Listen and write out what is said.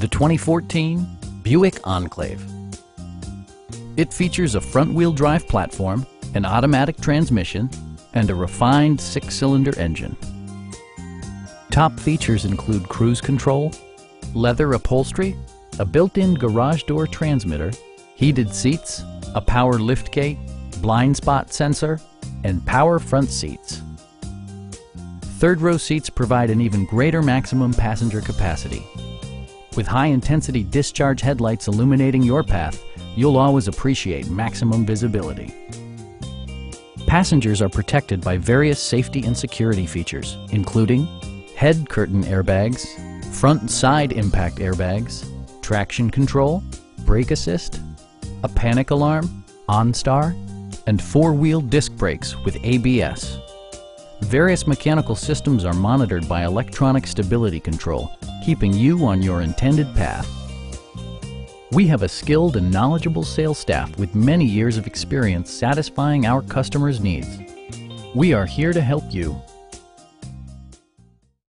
the 2014 Buick Enclave. It features a front-wheel drive platform, an automatic transmission, and a refined six-cylinder engine. Top features include cruise control, leather upholstery, a built-in garage door transmitter, heated seats, a power liftgate, blind spot sensor, and power front seats. Third row seats provide an even greater maximum passenger capacity. With high-intensity discharge headlights illuminating your path, you'll always appreciate maximum visibility. Passengers are protected by various safety and security features, including head curtain airbags, front and side impact airbags, traction control, brake assist, a panic alarm, OnStar, and four-wheel disc brakes with ABS. Various mechanical systems are monitored by electronic stability control, keeping you on your intended path. We have a skilled and knowledgeable sales staff with many years of experience satisfying our customers' needs. We are here to help you